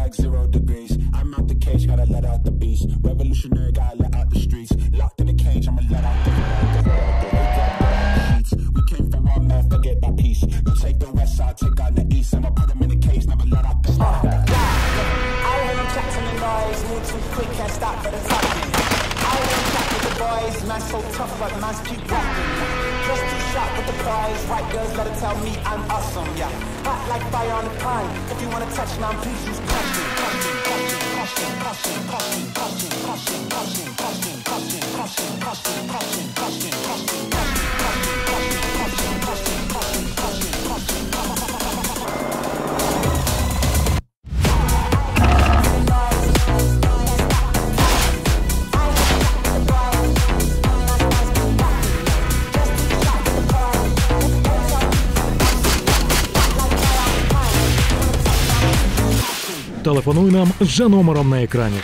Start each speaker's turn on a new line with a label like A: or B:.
A: like zero degrees. I'm out the cage, gotta let out the beast. Revolutionary, gotta let out the streets. Locked in a cage, I'ma let out the, let the, let out the, wake up, let out the sheets. We came for one man, forget that peace. You take the west side, take out the east. I'ma put them in a cage, never let out the, uh, let out the.
B: I hear chatting the noise, move too quick, can't stop for the talking. I hear them with the boys, man so tough, but man's keep rocking. The prize, right girls gotta tell me I'm awesome, yeah. Hot like fire on the pine, if you wanna touch me, please use caution,
C: Телефонуй нам за номером на екрані.